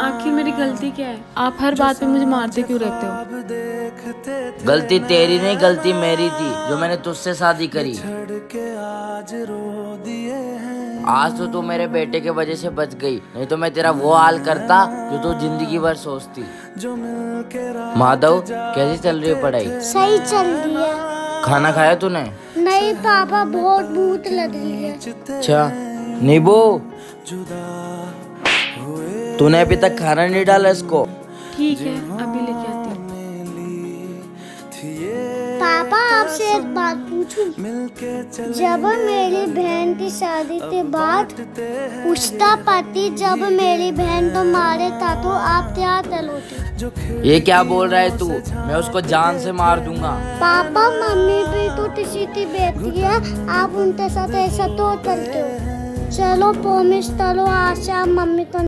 आखिर मेरी गलती क्या है? आप हर बात पे मुझे मारते क्यों रहते हो? गलती तेरी नहीं गलती मेरी थी जो मैंने तुझसे शादी करी। आज तो तू मेरे बेटे के वजह से बच गई नहीं तो मैं तेरा वो हाल करता जो तू ज़िंदगी भर सोचती। माधव कैसी चल रही है पढ़ाई? सही चल रही है। खाना खाया तूने? नहीं पापा बहुत भूख लग रही है। अच्छा नीबू? तूने अभी तक खाना नहीं डाला इसको? ठीक है अभी लेके आती हूँ। पापा आपसे एक बात पूछूँ? जब मेरी बहन की शादी के बाद उसका पति जब मेरी बहन को मारे था तो आप क्या तलोते ये क्या बोल रहा है तू? मैं उसको जान से मार दूँगा। पापा मम्मी भी तो किसी की बेटी है आप उनके साथ ऐसा तो करते हो। चलो पोमिस चलो आशा मम्मी को